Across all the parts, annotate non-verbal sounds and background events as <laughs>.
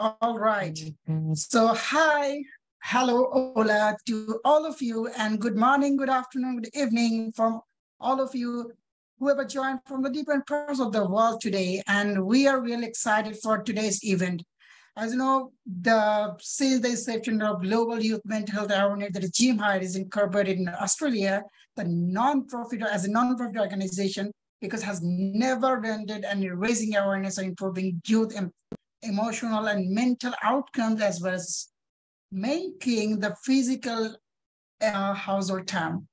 All right. Mm-hmm. So, hi, hello, Ola, to all of you, and good morning, good afternoon, good evening from all of you whoever joined from the different parts of the world today. And we are really excited for today's event. As you know, the since the inception of global youth mental health awareness that is GMHI is incorporated in Australia, the non-profit as a non-profit organization, because has never ended any raising awareness or improving youth and emotional and mental outcomes as well as making the physical uh, household time.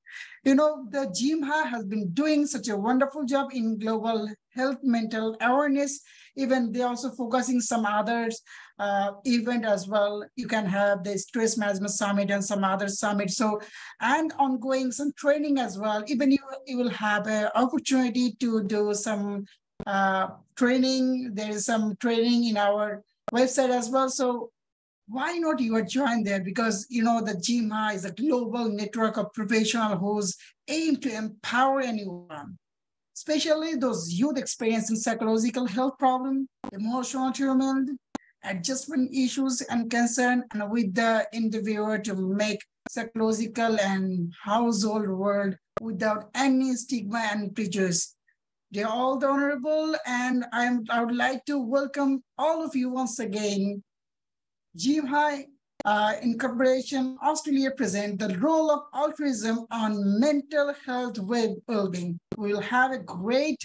You know, the GMHI has been doing such a wonderful job in global health, mental awareness. Even they also focusing some others uh, event as well. You can have the stress management summit and some other summit. So, and ongoing some training as well. Even you, you will have an opportunity to do some uh, training. There is some training in our website as well. So why not you are joined there? Because you know the GMHI is a global network of professionals whose aim to empower anyone, especially those youth experiencing psychological health problems, emotional trauma, adjustment issues and concern, and with the interviewer to make psychological and household world without any stigma and prejudice. They're all the honorable, and I'm, I would like to welcome all of you once again. GMHI uh, Incorporation Australia present the role of altruism on mental health well-being. We'll have a great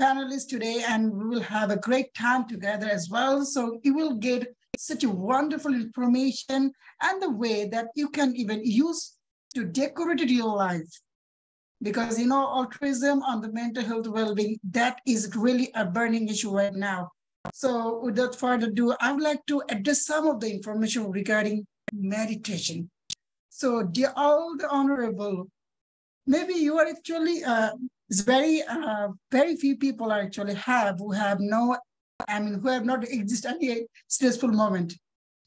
panelists today and we will have a great time together as well. So you will get such a wonderful information and the way that you can even use to decorate your life. Because you know, altruism on the mental health well-being, that is really a burning issue right now. So without further ado, I would like to address some of the information regarding meditation. So dear all the honorable, maybe you are actually uh, very, uh, very few people actually have who have no, I mean, who have not exist any stressful moment.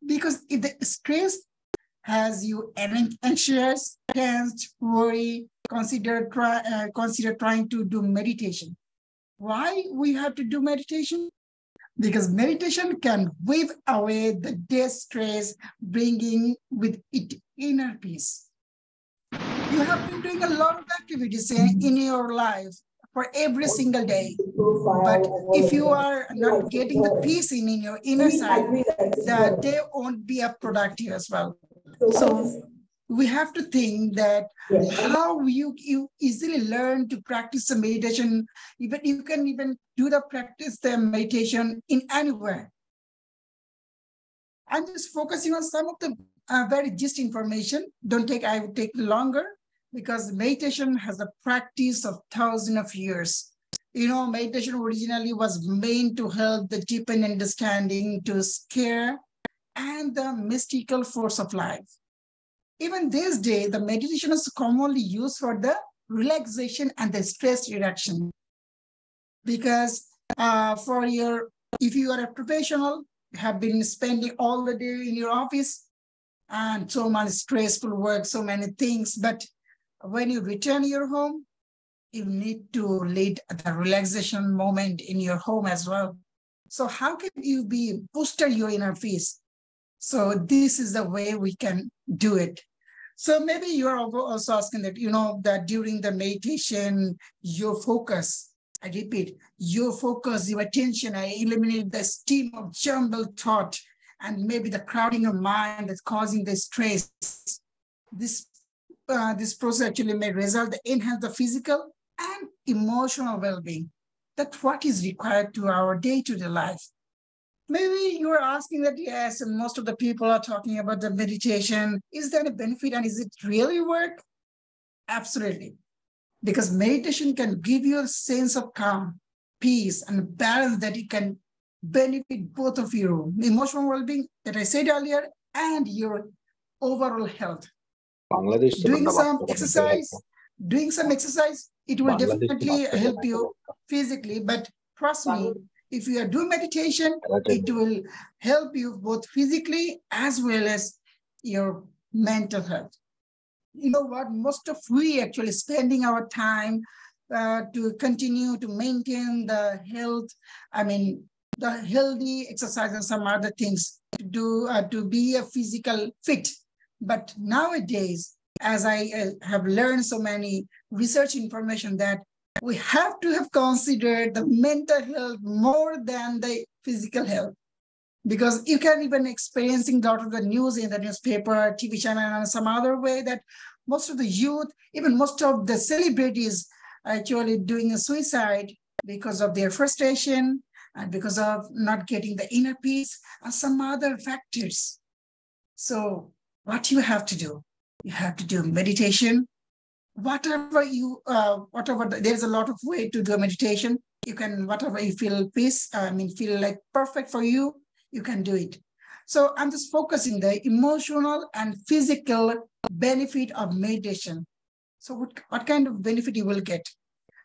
Because if the stress has you anxious, tense, worry, consider, try, uh, consider trying to do meditation. Why we have to do meditation? Because meditation can wave away the day stress, bringing with it inner peace you have been doing a lot of activities in your life for every single day. But if you are not getting the peace in, in your inner side, the day won't be a productive as well. So we have to think that how you, you easily learn to practice the meditation, even you can even do the practice the meditation in anywhere. I'm just focusing on some of the uh, very gist information. Don't take, I would take longer because meditation has a practice of thousands of years. You know, meditation originally was meant to help the deepen understanding, to scare, and the mystical force of life. Even this day, the meditation is commonly used for the relaxation and the stress reduction. Because uh, for your, if you are a professional, have been spending all the day in your office and so much stressful work, so many things, but when you return your home, you need to lead the relaxation moment in your home as well. So how can you be booster your inner peace? So this is the way we can do it. So maybe you're also asking that, you know, that during the meditation, your focus, I repeat, your focus, your attention, I eliminate the stream of jumbled thought and maybe the crowding of mind that's causing the stress. This uh, this process actually may result in enhance the physical and emotional well-being. That's what is required to our day-to-day life. Maybe you are asking that, yes, and most of the people are talking about the meditation. Is there a benefit and is it really work? Absolutely. Because meditation can give you a sense of calm, peace, and balance that it can benefit both of your emotional well-being that I said earlier and your overall health. Bangladesh doing some exercise, doing some exercise, it will definitely help you physically. But trust me, if you are doing meditation, it will help you both physically as well as your mental health. You know what? Most of we actually spending our time uh, to continue to maintain the health. I mean, the healthy exercise and some other things to do uh, to be a physical fit. But nowadays, as I uh, have learned so many research information that we have to have considered the mental health more than the physical health because you can even experiencing a lot of the news in the newspaper, TV channel, and some other way that most of the youth, even most of the celebrities, are actually doing a suicide because of their frustration and because of not getting the inner peace and some other factors. So what you have to do, you have to do meditation. Whatever you, uh, whatever, the, there's a lot of way to do meditation. You can, whatever you feel peace, I mean, feel like perfect for you, you can do it. So I'm just focusing the emotional and physical benefit of meditation. So what, what kind of benefit you will get?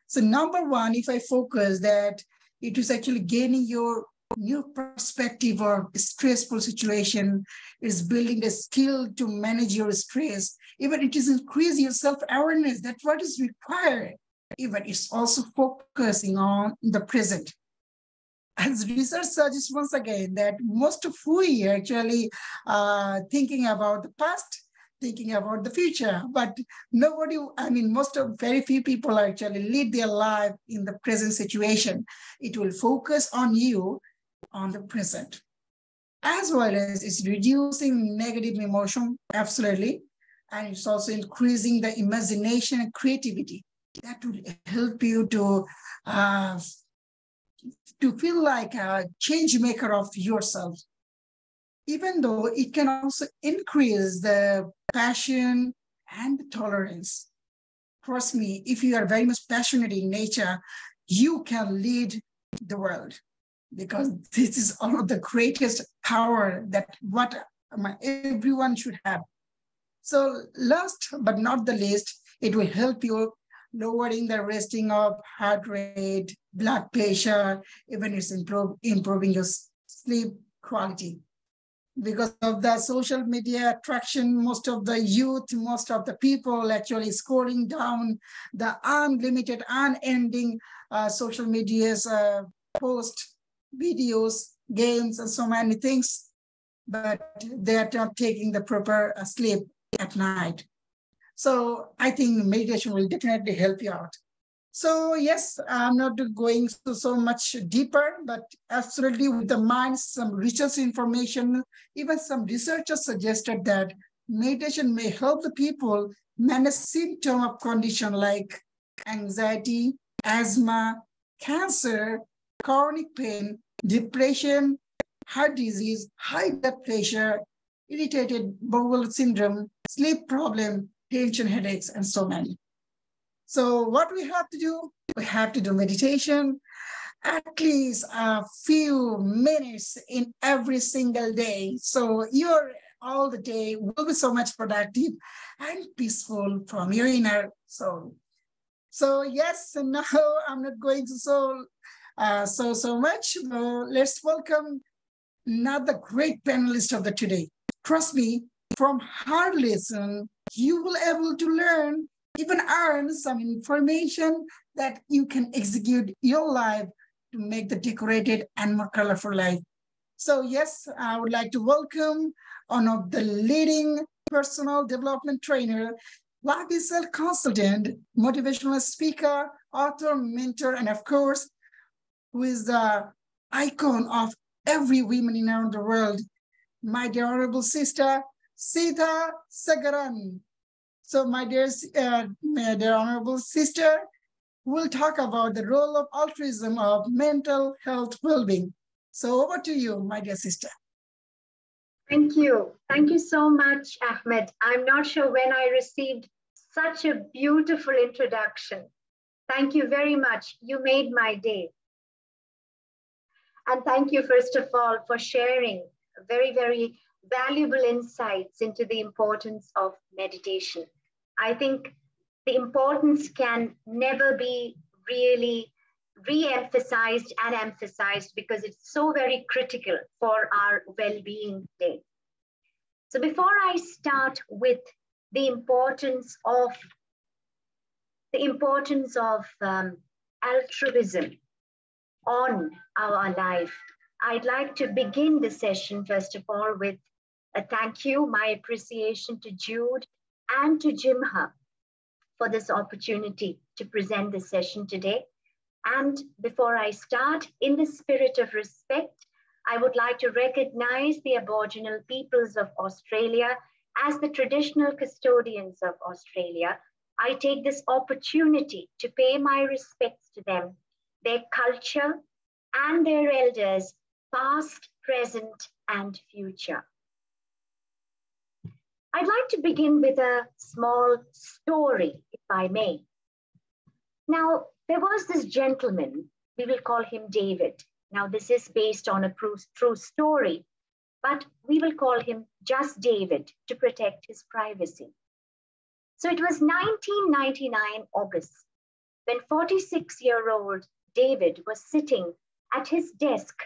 So number one, if I focus that it is actually gaining your new perspective or stressful situation, is building a skill to manage your stress. Even it is increase your self-awareness. That's what is required. Even it's also focusing on the present as research suggests once again that most of we actually uh, thinking about the past, thinking about the future, but nobody, I mean, most of very few people actually lead their life in the present situation. It will focus on you on the present, as well as it's reducing negative emotion, absolutely. And it's also increasing the imagination and creativity. That will help you to uh, to feel like a change maker of yourself, even though it can also increase the passion and tolerance. Trust me, if you are very much passionate in nature, you can lead the world because this is one of the greatest power that what everyone should have. So last but not the least, it will help you lowering the resting of heart rate, blood pressure, even it's improve, improving your sleep quality. Because of the social media attraction, most of the youth, most of the people actually scoring down the unlimited, unending uh, social media's uh, post, videos, games, and so many things, but they are not taking the proper uh, sleep at night. So I think meditation will definitely help you out. So yes, I'm not going so, so much deeper, but absolutely with the mind, some research information, even some researchers suggested that meditation may help the people manage symptom of condition like anxiety, asthma, cancer, chronic pain, depression, heart disease, high blood pressure, irritated bowel syndrome, sleep problem, tension headaches, and so many. So what we have to do, we have to do meditation at least a few minutes in every single day. So you're all the day will be so much productive and peaceful from your inner soul. So yes, and now <laughs> I'm not going to so uh, so so much. Let's welcome another great panelist of the today. Trust me, from hard lesson you will able to learn, even earn some information that you can execute your life to make the decorated and more colorful life. So yes, I would like to welcome one of the leading personal development trainer, lifestyle consultant, motivational speaker, author, mentor, and of course, who is the icon of every woman around the world, my dear honorable sister, Seetha Sagaran. So my dear, uh, my dear honorable sister, we'll talk about the role of altruism of mental health well-being. So over to you, my dear sister. Thank you. Thank you so much, Ahmed. I'm not sure when I received such a beautiful introduction. Thank you very much. You made my day. And thank you, first of all, for sharing very, very valuable insights into the importance of meditation. I think the importance can never be really re-emphasized and emphasized because it's so very critical for our well-being day. So before I start with the importance of the importance of um, altruism on our life, I'd like to begin the session, first of all, with a thank you, my appreciation to Jude and to GYMHA for this opportunity to present this session today. And before I start, in the spirit of respect, I would like to recognize the Aboriginal peoples of Australia as the traditional custodians of Australia. I take this opportunity to pay my respects to them, their culture, and their elders, past, present, and future. I'd like to begin with a small story, if I may. Now, there was this gentleman, we will call him David. Now, this is based on a true story, but we will call him just David to protect his privacy. So it was 1999 August when 46 year old David was sitting at his desk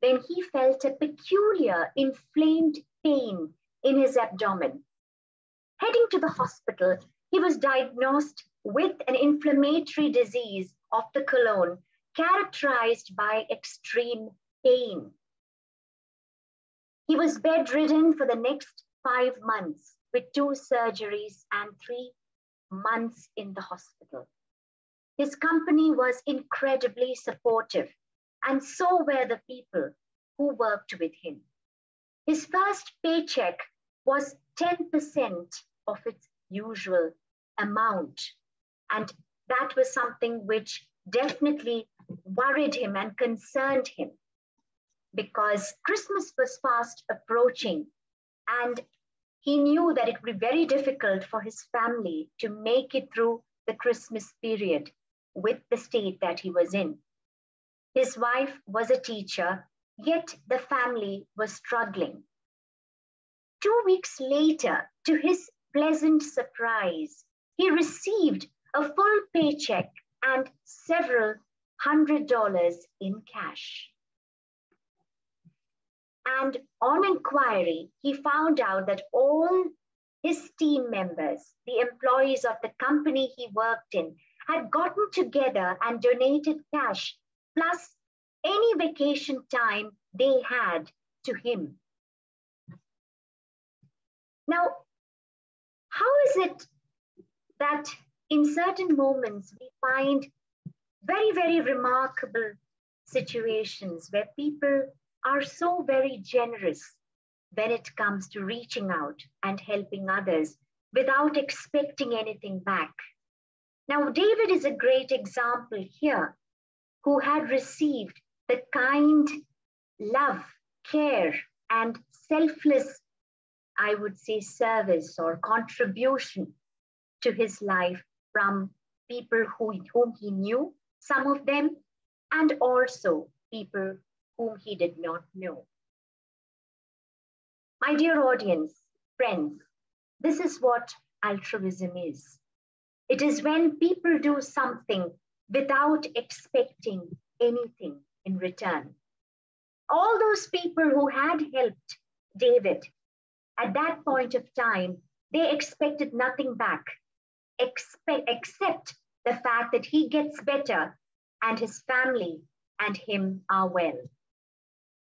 when he felt a peculiar inflamed pain in his abdomen. Heading to the hospital, he was diagnosed with an inflammatory disease of the colon characterized by extreme pain. He was bedridden for the next five months with two surgeries and three months in the hospital. His company was incredibly supportive, and so were the people who worked with him. His first paycheck was 10% of its usual amount. And that was something which definitely worried him and concerned him because Christmas was fast approaching and he knew that it would be very difficult for his family to make it through the Christmas period with the state that he was in. His wife was a teacher, yet the family was struggling. Two weeks later, to his pleasant surprise, he received a full paycheck and several hundred dollars in cash. And on inquiry, he found out that all his team members, the employees of the company he worked in, had gotten together and donated cash plus any vacation time they had to him. Now, how is it that in certain moments we find very, very remarkable situations where people are so very generous when it comes to reaching out and helping others without expecting anything back. Now, David is a great example here who had received the kind love, care, and selfless I would say, service or contribution to his life from people who, whom he knew, some of them, and also people whom he did not know. My dear audience, friends, this is what altruism is. It is when people do something without expecting anything in return. All those people who had helped David at that point of time, they expected nothing back expect, except the fact that he gets better and his family and him are well.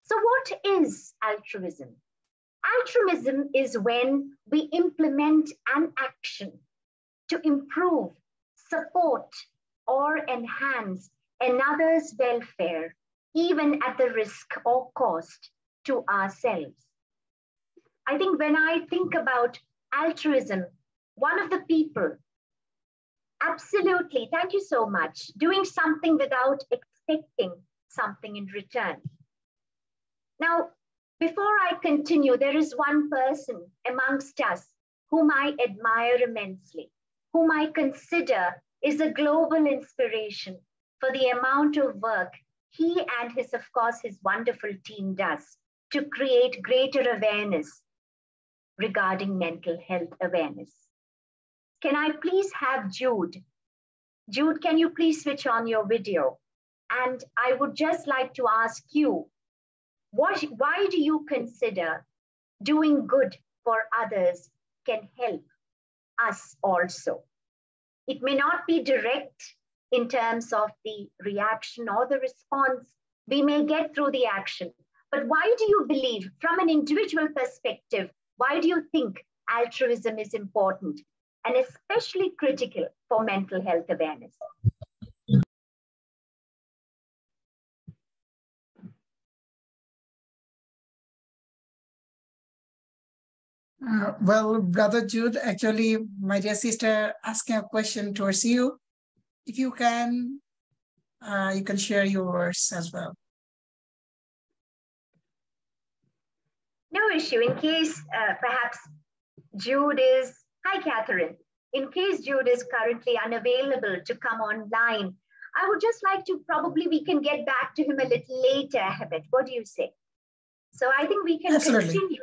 So, what is altruism? Altruism is when we implement an action to improve, support, or enhance another's welfare, even at the risk or cost to ourselves. I think when I think about altruism, one of the people, absolutely, thank you so much, doing something without expecting something in return. Now, before I continue, there is one person amongst us whom I admire immensely, whom I consider is a global inspiration for the amount of work he and his, of course, his wonderful team does to create greater awareness regarding mental health awareness. Can I please have Jude? Jude, can you please switch on your video? And I would just like to ask you, what, why do you consider doing good for others can help us also? It may not be direct in terms of the reaction or the response we may get through the action. But why do you believe, from an individual perspective, why do you think altruism is important and especially critical for mental health awareness? Uh, well, Brother Jude, actually, my dear sister asking a question towards you. If you can, uh, you can share yours as well. No issue. In case uh, perhaps Jude is, hi, Catherine. In case Jude is currently unavailable to come online, I would just like to probably we can get back to him a little later, Habit. What do you say? So I think we can Absolutely. continue.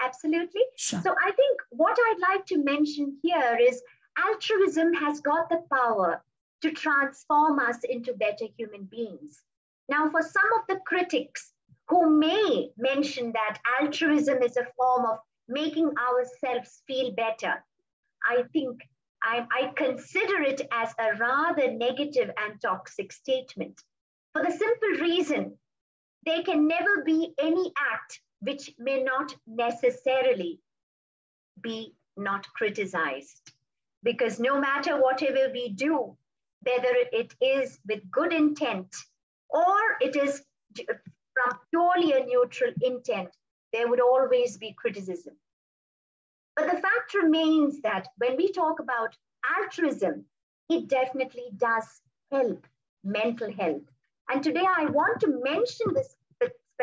Absolutely. Sure. So I think what I'd like to mention here is altruism has got the power to transform us into better human beings. Now, for some of the critics who may mention that altruism is a form of making ourselves feel better, I think I, I consider it as a rather negative and toxic statement. For the simple reason, there can never be any act which may not necessarily be not criticized. Because no matter whatever we do, whether it is with good intent or it is from purely a neutral intent, there would always be criticism. But the fact remains that when we talk about altruism, it definitely does help mental health. And today I want to mention this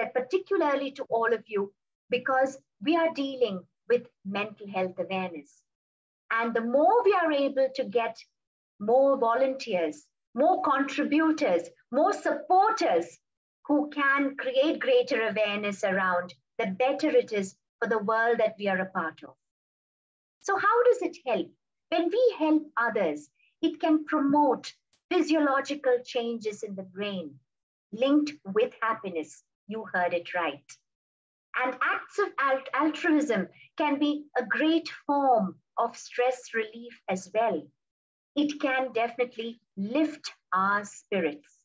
particularly to all of you, because we are dealing with mental health awareness. And the more we are able to get more volunteers, more contributors, more supporters who can create greater awareness around, the better it is for the world that we are a part of. So, how does it help? When we help others, it can promote physiological changes in the brain linked with happiness, you heard it right. And acts of alt- altruism can be a great form of stress relief as well. It can definitely lift our spirits.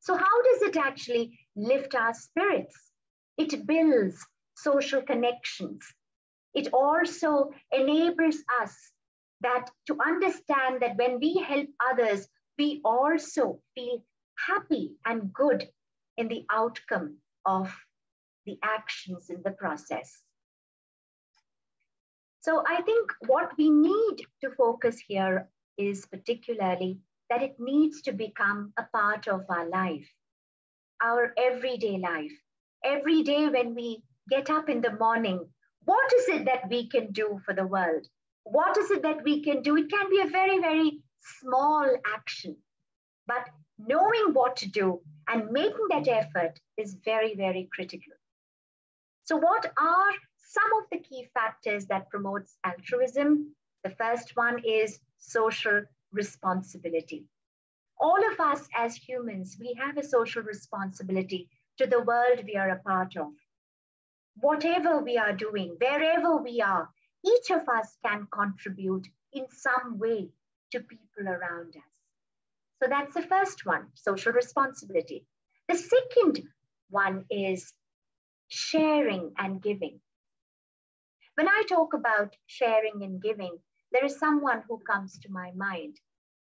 So, how does it actually lift our spirits? It builds social connections. It also enables us that to understand that when we help others, we also feel happy and good in the outcome of the actions in the process. So I think what we need to focus here is particularly that it needs to become a part of our life, our everyday life. Every day when we get up in the morning, what is it that we can do for the world? What is it that we can do? It can be a very, very small action, but knowing what to do and making that effort is very, very critical. So what are some of the key factors that promotes altruism? The first one is social responsibility. All of us as humans, we have a social responsibility to the world we are a part of. Whatever we are doing, wherever we are, each of us can contribute in some way to people around us. So that's the first one, social responsibility. The second one is sharing and giving. When I talk about sharing and giving, there is someone who comes to my mind,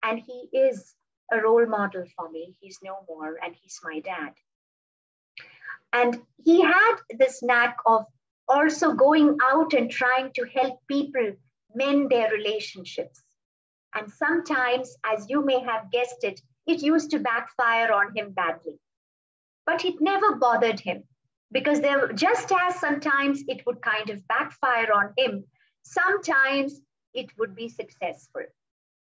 and he is a role model for me. He's no more, and he's my dad. And he had this knack of also going out and trying to help people mend their relationships. And sometimes, as you may have guessed it, it used to backfire on him badly. But it never bothered him because there, just as sometimes it would kind of backfire on him, sometimes it would be successful.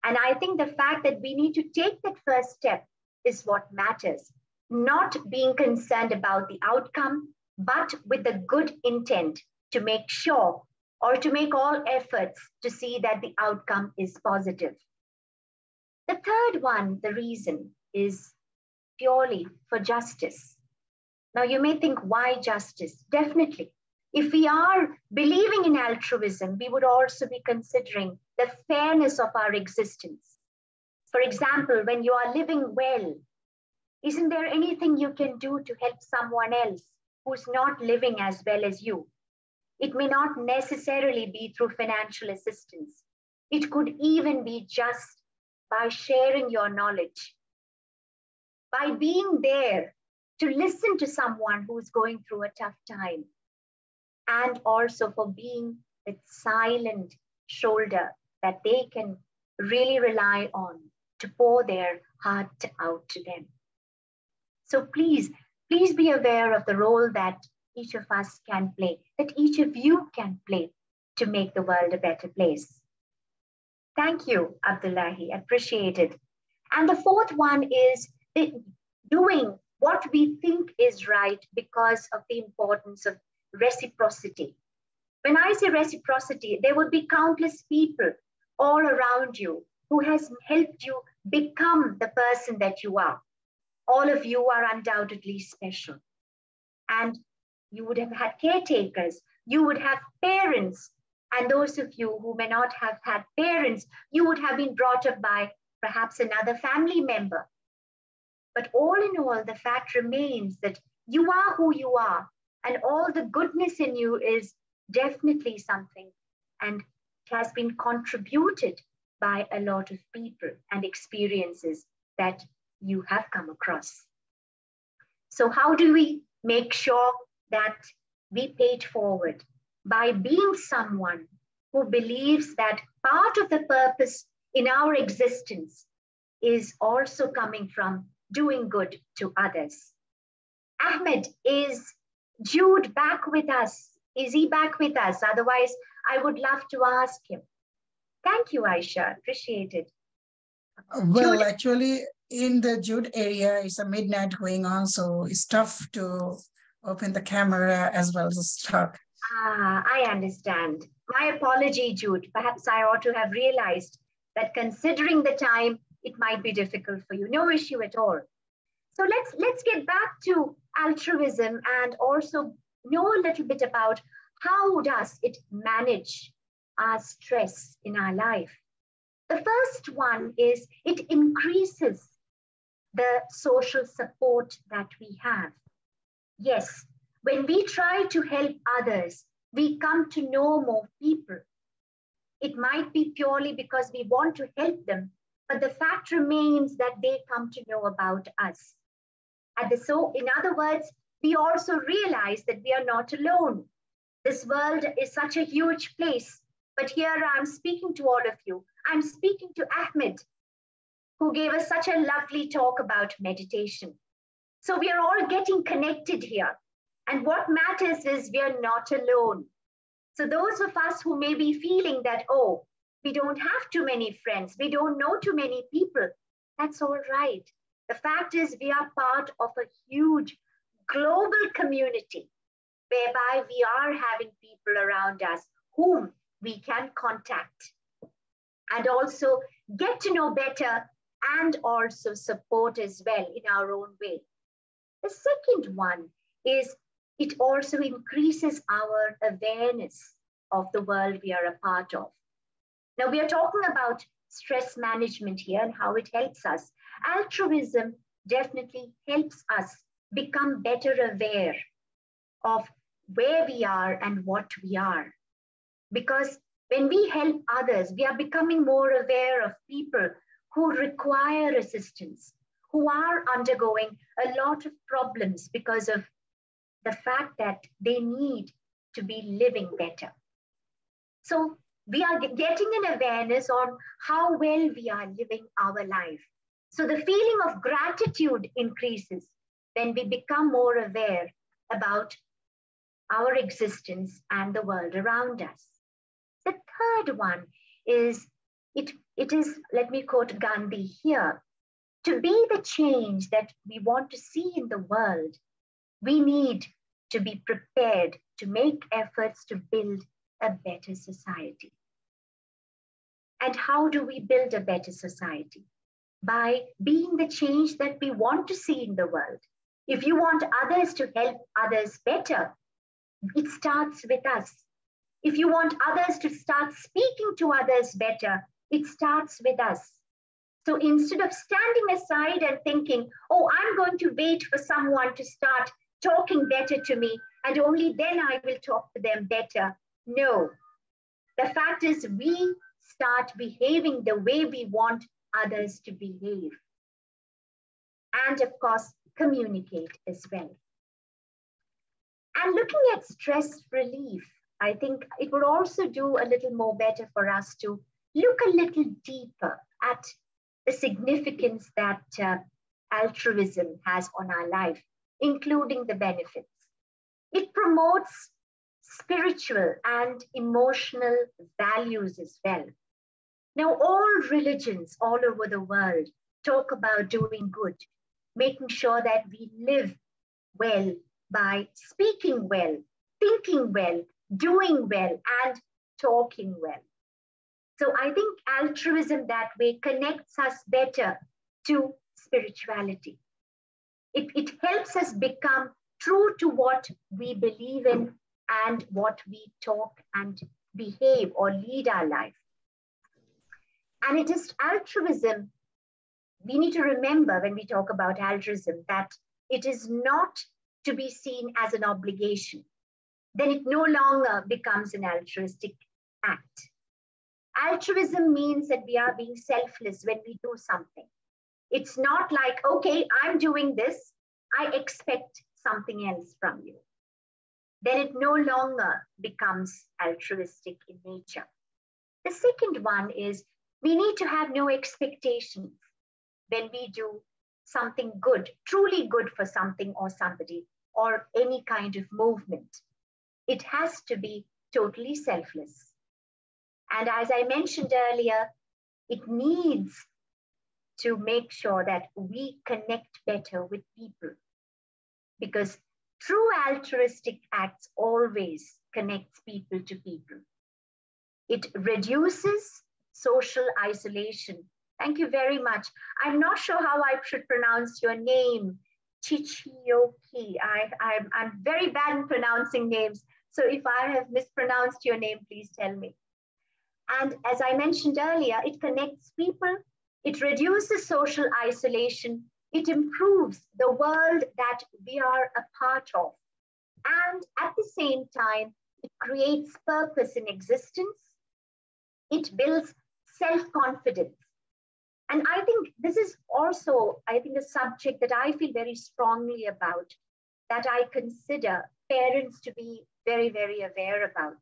And I think the fact that we need to take that first step is what matters, not being concerned about the outcome, but with the good intent to make sure or to make all efforts to see that the outcome is positive. The third one, the reason, is purely for justice. Now, you may think, why justice? Definitely. If we are believing in altruism, we would also be considering the fairness of our existence. For example, when you are living well, Isn't there anything you can do to help someone else who's not living as well as you? It may not necessarily be through financial assistance. It could even be just by sharing your knowledge, by being there to listen to someone who's going through a tough time, and also for being that silent shoulder that they can really rely on to pour their heart out to them. So please, please be aware of the role that each of us can play, that each of you can play to make the world a better place. Thank you, Abdullahi. Appreciate it. And the fourth one is doing what we think is right because of the importance of reciprocity. When I say reciprocity, there would be countless people all around you who has helped you become the person that you are. All of you are undoubtedly special. And you would have had caretakers, you would have parents, and those of you who may not have had parents, you would have been brought up by perhaps another family member. But all in all, the fact remains that you are who you are, and all the goodness in you is definitely something and has been contributed by a lot of people and experiences that you have come across. So, how do we make sure that we paid forward? By being someone who believes that part of the purpose in our existence is also coming from doing good to others. Ahmed, is Jude back with us? Is he back with us? Otherwise, I would love to ask him. Thank you, Aisha. Appreciate it. Well, Jude. actually, in the Jude area, it's a midnight going on, so it's tough to open the camera as well as talk. Ah, I understand. My apology, Jude. Perhaps I ought to have realized that considering the time, it might be difficult for you. No issue at all. So let's let's get back to altruism and also know a little bit about how does it manage our stress in our life. The first one is it increases the social support that we have. Yes, when we try to help others, we come to know more people. It might be purely because we want to help them, but the fact remains that they come to know about us. And the, so, in other words, we also realize that we are not alone. This world is such a huge place, but here I'm speaking to all of you. I'm speaking to Ahmed, who gave us such a lovely talk about meditation. So we are all getting connected here. And what matters is we are not alone. So those of us who may be feeling that, oh, we don't have too many friends, we don't know too many people, that's all right. The fact is, we are part of a huge global community whereby we are having people around us whom we can contact and also get to know better and also support as well in our own way. The second one is it also increases our awareness of the world we are a part of. Now, we are talking about stress management here and how it helps us. Altruism definitely helps us become better aware of where we are and what we are. Because when we help others, we are becoming more aware of people who require assistance, who are undergoing a lot of problems because of the fact that they need to be living better. So we are getting an awareness on how well we are living our life. So the feeling of gratitude increases when we become more aware about our existence and the world around us. The third one is it, it is, let me quote Gandhi here, to be the change that we want to see in the world, we need to be prepared to make efforts to build a better society. And how do we build a better society? By being the change that we want to see in the world. If you want others to help others better, it starts with us. If you want others to start speaking to others better, it starts with us. So instead of standing aside and thinking, oh, I'm going to wait for someone to start talking better to me, and only then I will talk to them better. No. The fact is, we start behaving the way we want others to behave. And of course, communicate as well. And looking at stress relief, I think it would also do a little more better for us to look a little deeper at the significance that uh, altruism has on our life, including the benefits. It promotes spiritual and emotional values as well. Now, all religions all over the world talk about doing good, making sure that we live well by speaking well, thinking well, doing well, and talking well. So I think altruism that way connects us better to spirituality. It, it helps us become true to what we believe in and what we talk and behave or lead our life. And it is altruism. We need to remember when we talk about altruism that it is not to be seen as an obligation. Then it no longer becomes an altruistic act. Altruism means that we are being selfless when we do something. It's not like, okay, I'm doing this, I expect something else from you. Then it no longer becomes altruistic in nature. The second one is we need to have no expectations when we do something good, truly good for something or somebody, or any kind of movement. It has to be totally selfless. And as I mentioned earlier, it needs to make sure that we connect better with people because true altruistic acts always connects people to people. It reduces social isolation. Thank you very much. I'm not sure how I should pronounce your name, Chichioki. I, I'm, I'm very bad in pronouncing names. So if I have mispronounced your name, please tell me. And as I mentioned earlier, it connects people, it reduces social isolation, it improves the world that we are a part of. And at the same time, it creates purpose in existence. It builds self confidence. And I think this is also, I think, a subject that I feel very strongly about, that I consider parents to be very, very aware about.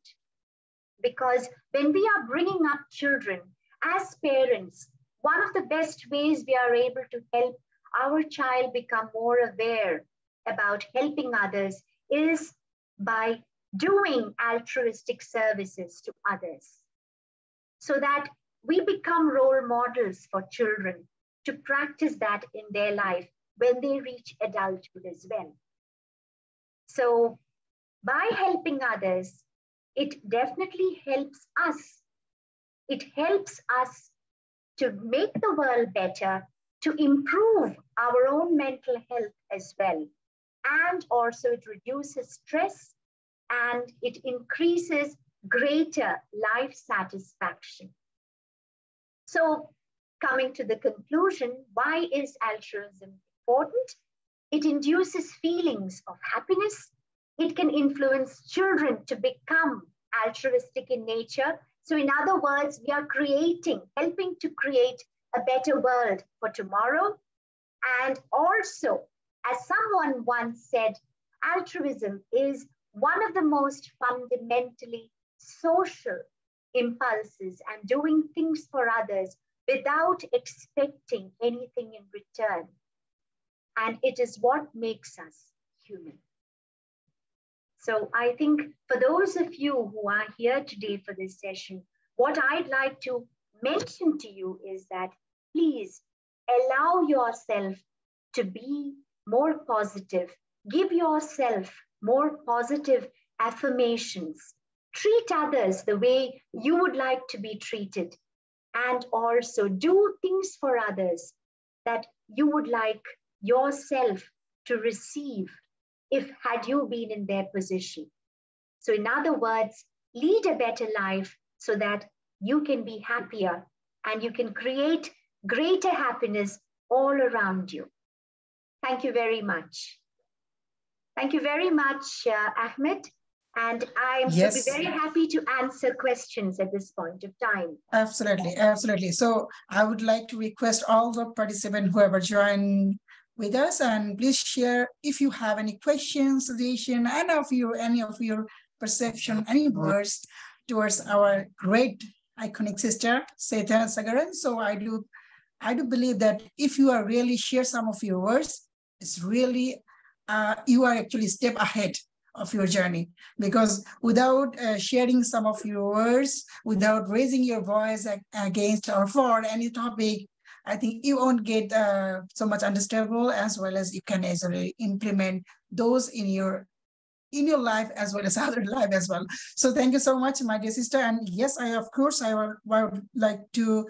Because when we are bringing up children as parents, one of the best ways we are able to help our child become more aware about helping others is by doing altruistic services to others so that we become role models for children to practice that in their life when they reach adulthood as well. So, by helping others, it definitely helps us. It helps us to make the world better, to improve our own mental health as well. And also, it reduces stress and it increases greater life satisfaction. So, coming to the conclusion, why is altruism important? It induces feelings of happiness. It can influence children to become altruistic in nature. So, in other words, we are creating, helping to create a better world for tomorrow. And also, as someone once said, altruism is one of the most fundamentally social impulses and doing things for others without expecting anything in return. And it is what makes us human. So I think for those of you who are here today for this session, what I'd like to mention to you is that please allow yourself to be more positive. Give yourself more positive affirmations. Treat others the way you would like to be treated, and also do things for others that you would like yourself to receive if had you been in their position. So, in other words, lead a better life so that you can be happier and you can create greater happiness all around you. Thank you very much. Thank you very much, uh, Ahmed. And I'm yes. very happy to answer questions at this point of time. Absolutely, absolutely. So I would like to request all the participants, whoever join with us, and please share if you have any questions, suggestion, and of your any of your perception, any words towards our great iconic sister, Seetha Sagaran. So I do, I do believe that if you are really share some of your words, it's really uh, you are actually step ahead of your journey because without uh, sharing some of your words without raising your voice against or for any topic i think you won't get uh, so much understandable as well as you can easily implement those in your in your life as well as <laughs> other life as well so thank you so much my dear sister and yes i of course i would, I would like to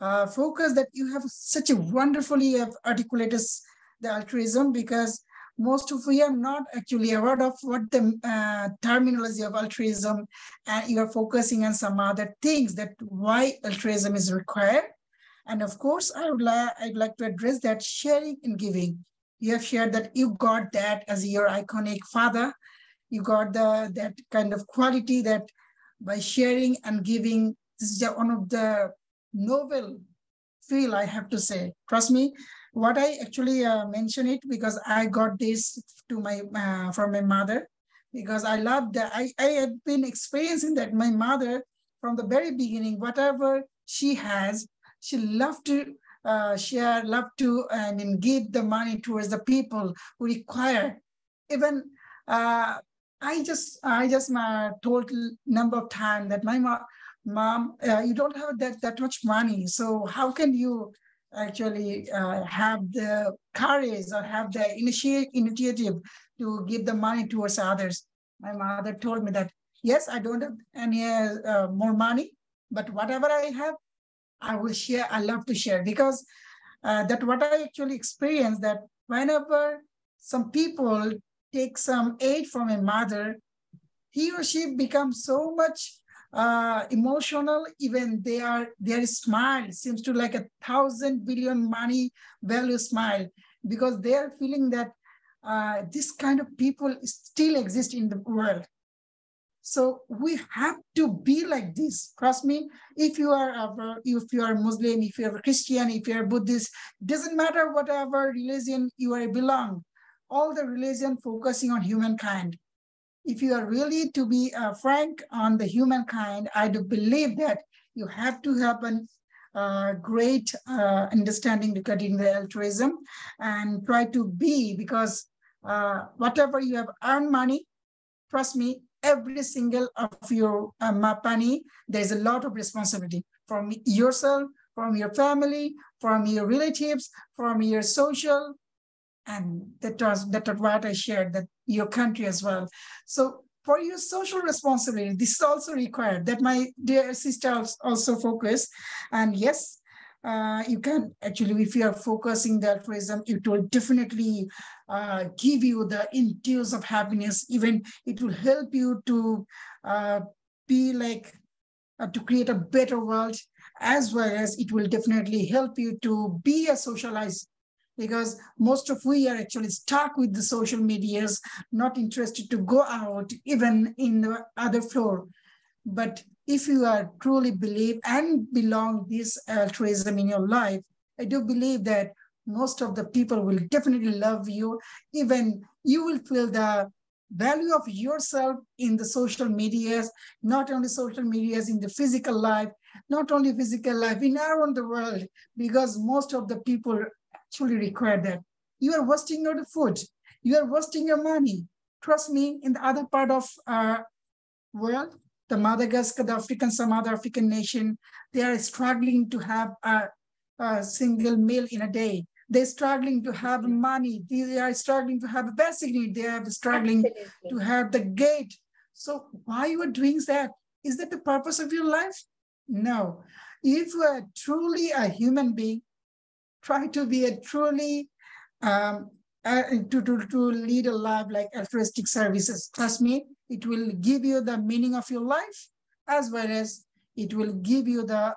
uh, focus that you have such a wonderfully articulated the altruism because most of we are not actually aware of what the uh, terminology of altruism and you're focusing on some other things that why altruism is required. And of course, I would like I'd like to address that sharing and giving. You have shared that you got that as your iconic father. You got the that kind of quality that by sharing and giving, this is one of the novel feel I have to say. Trust me, what I actually uh, mention it because I got this to my uh, from my mother because I love that. I, I have been experiencing that my mother from the very beginning, whatever she has, she loved to uh, share, love to mean, give the money towards the people who require. Even uh, I just I just uh, told number of times that my mom, mom, uh, you don't have that that much money, so how can you actually uh, have the courage or have the initiative initiative to give the money towards others. My mother told me that, yes, I don't have any uh, more money, but whatever I have, I will share. I love to share because uh, that what I actually experienced that whenever some people take some aid from a mother, he or she becomes so much uh, emotional, even their, their smile seems to like a thousand billion money value smile because they are feeling that uh, this kind of people still exist in the world. So we have to be like this. Trust me, if you are a, if you are Muslim, if you are a Christian, if you are Buddhist, doesn't matter whatever religion you are belong. All the religion focusing on humankind if you are really to be uh, frank on the humankind, I do believe that you have to have a uh, great uh, understanding regarding the altruism and try to be because uh, whatever you have earned money, trust me, every single of your uh, money, there's a lot of responsibility from yourself, from your family, from your relatives, from your social, and that was that what I shared that your country as well. So for your social responsibility, this is also required that my dear sister also focus. And yes, uh, you can actually, if you are focusing the altruism, it will definitely uh, give you the induce of happiness. Even it will help you to uh, be like, uh, to create a better world, as well as it will definitely help you to be a socialized because most of we are actually stuck with the social medias, not interested to go out even in the other floor. But if you are truly believe and belong this altruism in your life, I do believe that most of the people will definitely love you. Even you will feel the value of yourself in the social medias, not only social medias, in the physical life, not only physical life, in around the world, because most of the people actually require that. You are wasting your food. You are wasting your money. Trust me, in the other part of uh, world, the Madagascar, the African, some other African nation, they are struggling to have a, a single meal in a day. They're struggling to have money. They are struggling to have a basic need. They are struggling Absolutely. to have the gate. So why you are doing that? Is that the purpose of your life? No. If you are truly a human being, try to be a truly um, uh, to, to, to lead a life like altruistic services. Trust me, it will give you the meaning of your life as well as it will give you the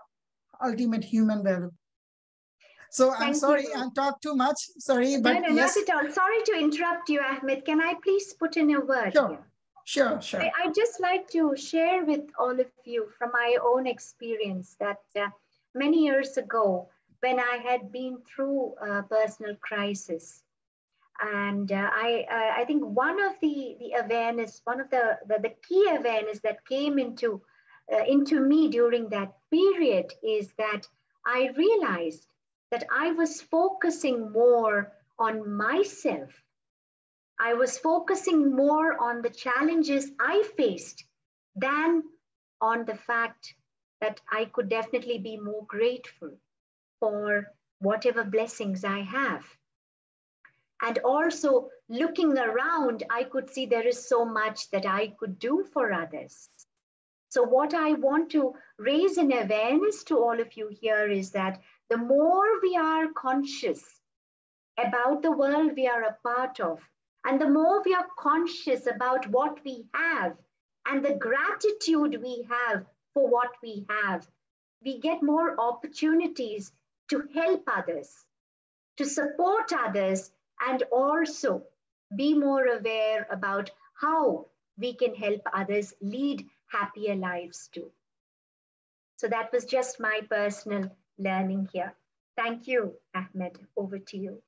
ultimate human value. So I'm sorry, you. I talked too much. Sorry, but no, no, yes. not at all. Sorry to interrupt you, Ahmed. Can I please put in a word? Sure, here? sure, sure. I, I just like to share with all of you from my own experience that uh, many years ago, when I had been through a personal crisis, and uh, I, uh, I think one of the, the awareness, one of the, the, the key awareness that came into, uh, into me during that period is that I realized that I was focusing more on myself. I was focusing more on the challenges I faced than on the fact that I could definitely be more grateful for whatever blessings I have. And also looking around, I could see there is so much that I could do for others. So, what I want to raise an awareness to all of you here is that the more we are conscious about the world we are a part of, and the more we are conscious about what we have and the gratitude we have for what we have, we get more opportunities to help others, to support others, and also be more aware about how we can help others lead happier lives too. So that was just my personal learning here. Thank you, Ahmed. Over to you.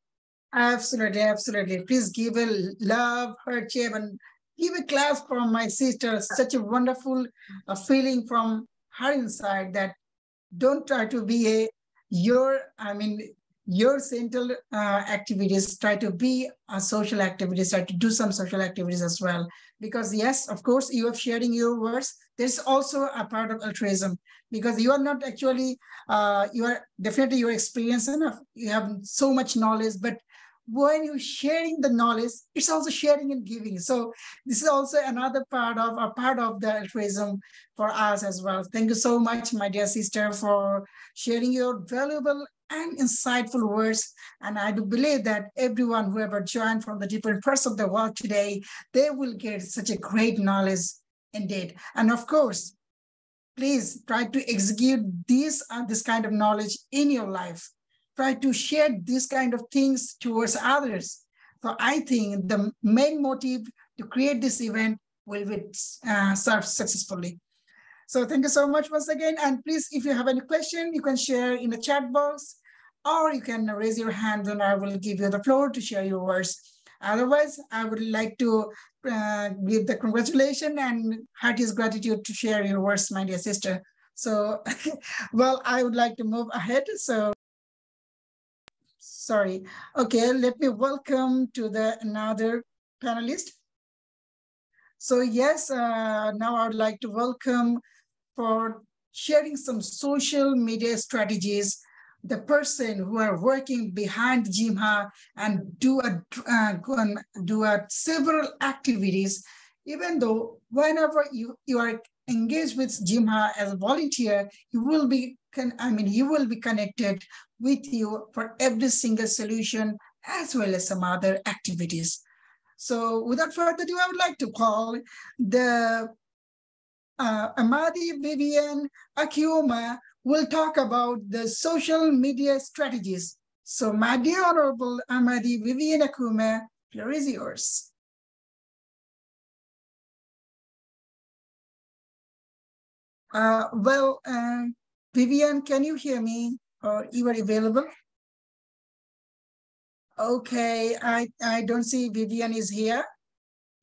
Absolutely, absolutely. Please give a love, heart and give a clap from my sister. Such a wonderful uh, feeling from her inside that don't try to be a your, I mean, your central uh, activities, try to be a social activities, try to do some social activities as well. Because yes, of course, you are sharing your words. There's also a part of altruism because you are not actually, uh, you are definitely your experience enough. You have so much knowledge, but when you're sharing the knowledge, it's also sharing and giving. So this is also another part of a part of the altruism for us as well. Thank you so much, my dear sister, for sharing your valuable and insightful words. And I do believe that everyone who ever joined from the different parts of the world today, they will get such a great knowledge indeed. And of course, please try to execute this, uh, this kind of knowledge in your life. Try to share these kind of things towards others. So I think the main motive to create this event will be uh, served successfully. So thank you so much once again. And please, if you have any question, you can share in the chat box or you can raise your hand and I will give you the floor to share your words. Otherwise, I would like to uh, give the congratulations and heartiest gratitude to share your words, my dear sister. So, <laughs> well, I would like to move ahead. So, sorry. Okay, let me welcome to the another panelist. So yes, uh, now I would like to welcome for sharing some social media strategies, the person who are working behind GYMHA and do a, uh, do a several activities, even though whenever you, you are engaged with GYMHA as a volunteer, you will be, can I mean, he will be connected with you for every single solution as well as some other activities. So without further ado, I would like to call the uh, Amadi Vivian Akioma will talk about the social media strategies. So my dear Honorable Amadi Vivian Akuma, floor is yours. Uh, well, uh, Vivian, can you hear me? Or you are available? Okay, I, I don't see Vivian is here.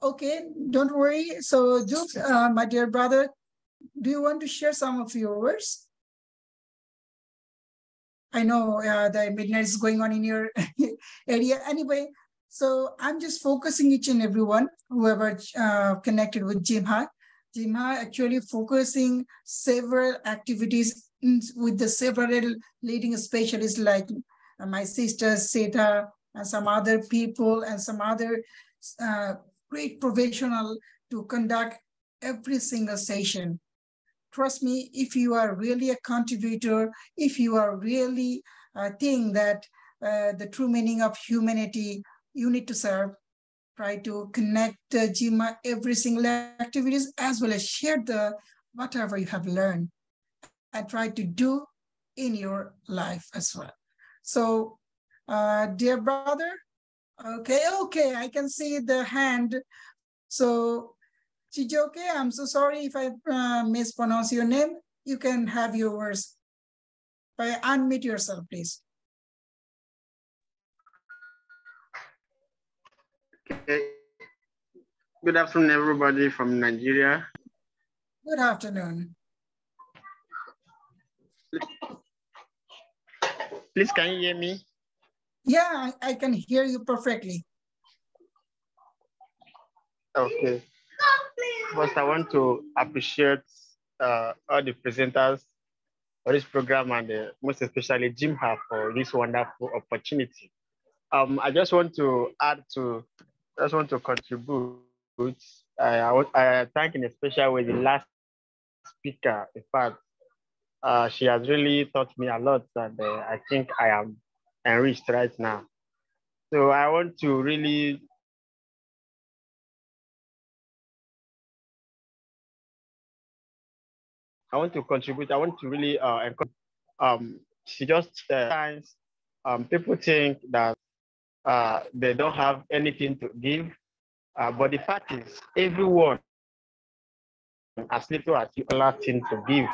Okay, don't worry. So, Duke, uh, my dear brother, do you want to share some of your words? I know uh, the midnight is going on in your <laughs> area. Anyway, so I'm just focusing each and everyone, whoever uh, connected with GYMHA. GYMHA actually focusing several activities with the several leading specialists like my sister Seetha and some other people and some other uh, great professional to conduct every single session. Trust me, if you are really a contributor, if you are really uh, think that uh, the true meaning of humanity, you need to serve, try to connect uh, GYMHA every single activities as well as share the whatever you have learned and try to do in your life as well. So, uh, dear brother, okay, okay, I can see the hand. So, Chijoke, I'm so sorry if I uh, mispronounce your name. You can have your words. By unmute yourself, please. Okay. Good afternoon, everybody from Nigeria. Good afternoon. Please, can you hear me? Yeah, I, I can hear you perfectly. Okay. First, I want to appreciate uh, all the presenters for this program and uh, most especially GYMHA for this wonderful opportunity. Um, I just want to add to, I just want to contribute. I, I, I thank in a special way the last speaker. In fact, uh, she has really taught me a lot and uh, I think I am enriched right now. So I want to really I want to contribute. I want to really uh, encourage. Um, she just uh, times um, people think that uh, they don't have anything to give, uh, but the fact is, everyone as little as you allow thing to give.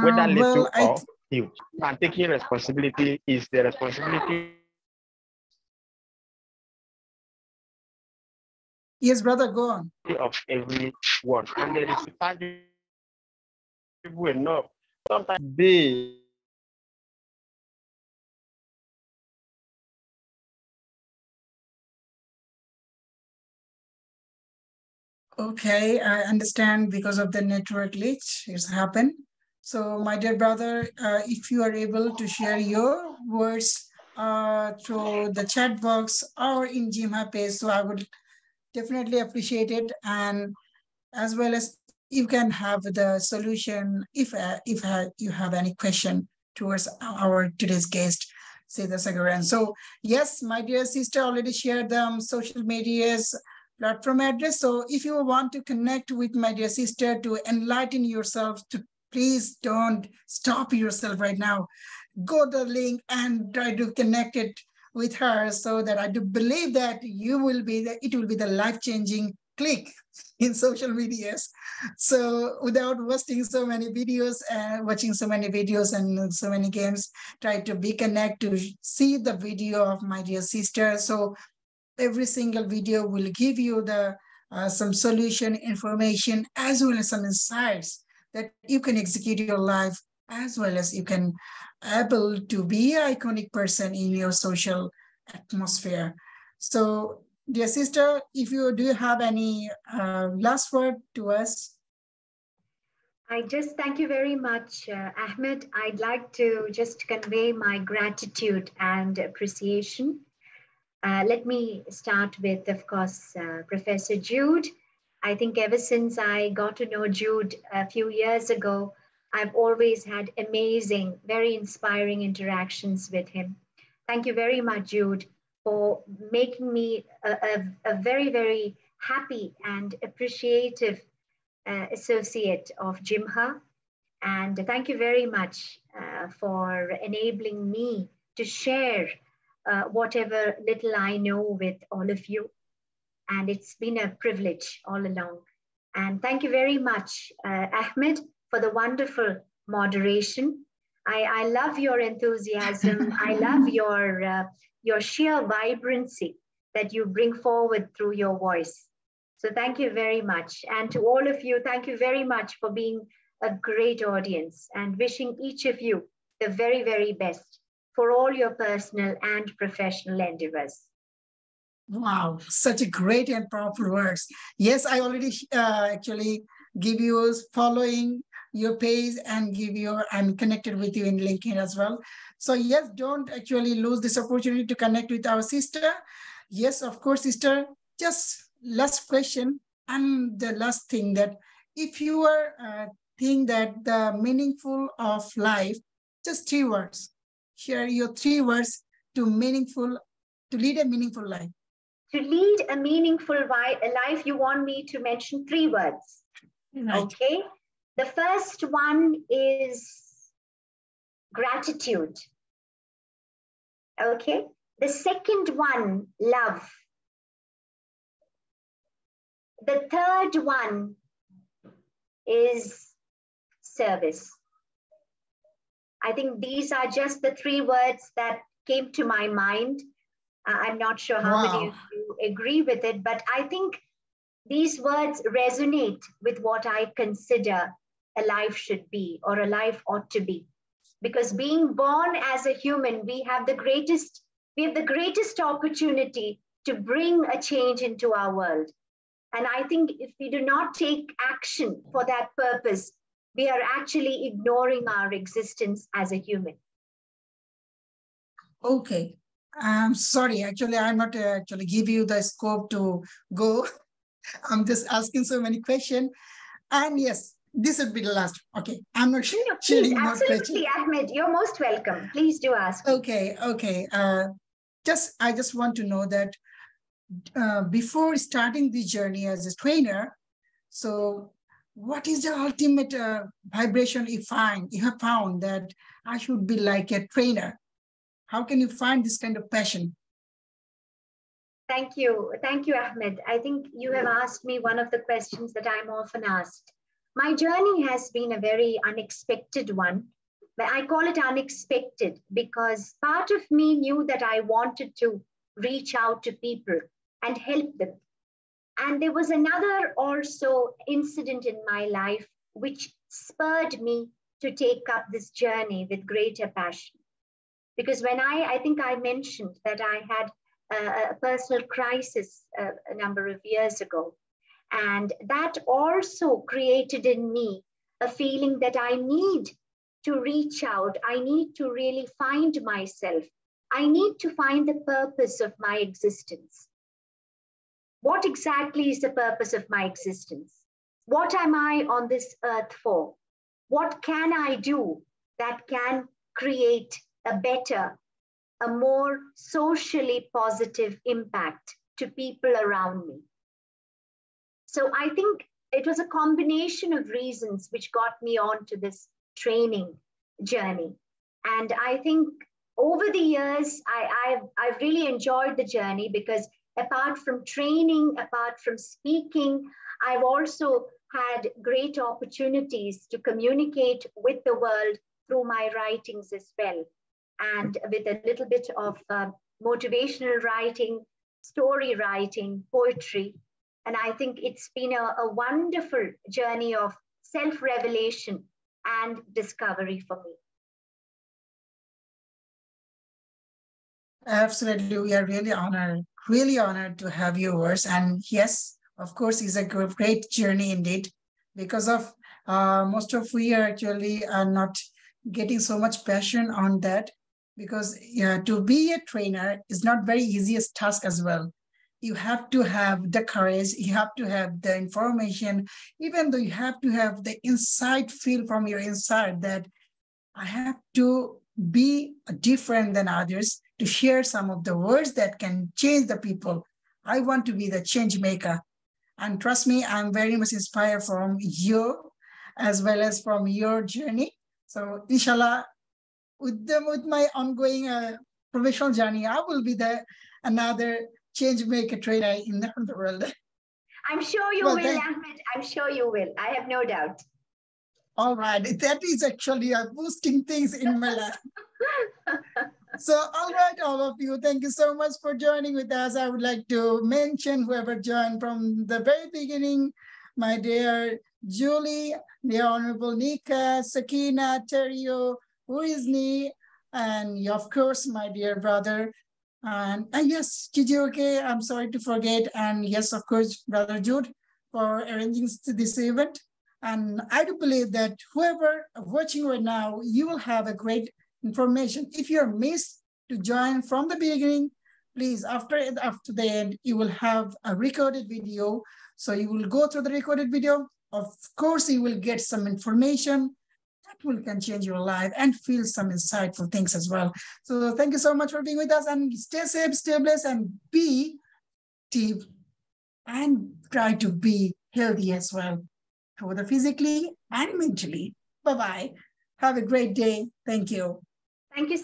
Whether Uh, little well, I or huge. And taking responsibility is the responsibility yes, brother, go on. of everyone. And there is tangible enough. Sometimes they Okay, I understand because of the network glitch, it's happened. So my dear brother, uh, if you are able to share your words uh, through the chat box or in GYMHA page, so I would definitely appreciate it. And as well as you can have the solution if uh, if uh, you have any question towards our today's guest, Seetha Sagaran. So yes, my dear sister already shared the um, social medias platform address. So if you want to connect with my dear sister to enlighten yourself, to please don't stop yourself right now. Go to the link and try to connect it with her so that I do believe that you will be the, it will be the life-changing click in social medias. So without wasting so many videos and watching so many videos and so many games, try to be connect to see the video of my dear sister. So every single video will give you the uh, some solution information as well as some insights that you can execute your life as well as you can able to be an iconic person in your social atmosphere. So dear sister, if you do have any uh, last word to us? I just thank you very much, uh, Ahmed. I'd like to just convey my gratitude and appreciation uh, let me start with, of course, uh, Professor Jude. I think ever since I got to know Jude a few years ago, I've always had amazing, very inspiring interactions with him. Thank you very much, Jude, for making me a, a, a very, very happy and appreciative uh, associate of GYMHA. And thank you very much uh, for enabling me to share uh, whatever little I know with all of you. And it's been a privilege all along. And thank you very much, uh, Ahmed, for the wonderful moderation. I, I love your enthusiasm. I <laughs> love your, uh, your sheer vibrancy that you bring forward through your voice. So thank you very much. And to all of you, thank you very much for being a great audience and wishing each of you the very, very best for all your personal and professional endeavors. Wow, such a great and powerful words. Yes, I already uh, actually give you following your page and give you, I'm connected with you in LinkedIn as well. So yes, don't actually lose this opportunity to connect with our sister. Yes, of course, sister, just last question. And the last thing that if you are uh, think that the meaningful of life, just three words, share your three words to meaningful, to lead a meaningful life. To lead a meaningful life, you want me to mention three words. Right. Okay. The first one is gratitude. Okay. The second one, love. The third one is service. I think these are just the three words that came to my mind. Uh, I'm not sure how wow. many of you agree with it, but I think these words resonate with what I consider a life should be or a life ought to be. Because being born as a human, we have the greatest, we have the greatest opportunity to bring a change into our world. And I think if we do not take action for that purpose, we are actually ignoring our existence as a human. Okay. I'm sorry. Actually, I'm not uh, actually give you the scope to go. <laughs> I'm just asking so many questions. And yes, this would be the last. Okay, I'm not sure. Please, <laughs> absolutely, Ahmed. You're most welcome. Please do ask. Okay, okay. Uh, just I just want to know that uh, before starting the journey as a trainer, so what is the ultimate uh, vibration you find? You have found that I should be like a trainer. How can you find this kind of passion? Thank you. Thank you, Ahmed. I think you have asked me one of the questions that I'm often asked. My journey has been a very unexpected one. But I call it unexpected because part of me knew that I wanted to reach out to people and help them. And there was another also incident in my life which spurred me to take up this journey with greater passion. Because when I, I think I mentioned that I had a, a personal crisis a, a number of years ago, and that also created in me a feeling that I need to reach out. I need to really find myself. I need to find the purpose of my existence. What exactly is the purpose of my existence? What am I on this earth for? What can I do that can create a better, a more socially positive impact to people around me? So I think it was a combination of reasons which got me onto this training journey. And I think over the years, I, I've, I've really enjoyed the journey because apart from training, apart from speaking, I've also had great opportunities to communicate with the world through my writings as well. And with a little bit of uh, motivational writing, story writing, poetry, and I think it's been a, a wonderful journey of self revelation and discovery for me. Absolutely. We are really honored, really honored to have yours. And yes, of course, it's a great journey indeed because of uh, most of we are actually are not getting so much passion on that because yeah, to be a trainer is not very easiest task as well you have to have the courage, you have to have the information, even though you have to have the inside feel from your inside that I have to be different than others to share some of the words that can change the people. I want to be the change maker. And trust me, I'm very much inspired from you as well as from your journey. So inshallah, with them, with my ongoing uh, professional journey, I will be the another change maker trainer in the <laughs> world. I'm sure you well, will, Ahmed. I'm sure you will. I have no doubt. All right. That is actually uh, boosting things in my life. <laughs> so, all right, all of you, thank you so much for joining with us. I would like to mention whoever joined from the very beginning, my dear Julie, the Honorable Nika, Sakina, Terrio, Uizni, and of course, my dear brother, and, and yes, okay. I'm sorry to forget. And yes, of course, Brother Jude for arranging this event. And I do believe that whoever watching right now, you will have a great information. If you're missed to join from the beginning, please, after, after the end, you will have a recorded video. So you will go through the recorded video. Of course, you will get some information that will can change your life and feel some insightful things as well. So thank you so much for being with us and stay safe, stay blessed, and be deep and try to be healthy as well, both physically and mentally. Bye bye. Have a great day. Thank you. Thank you.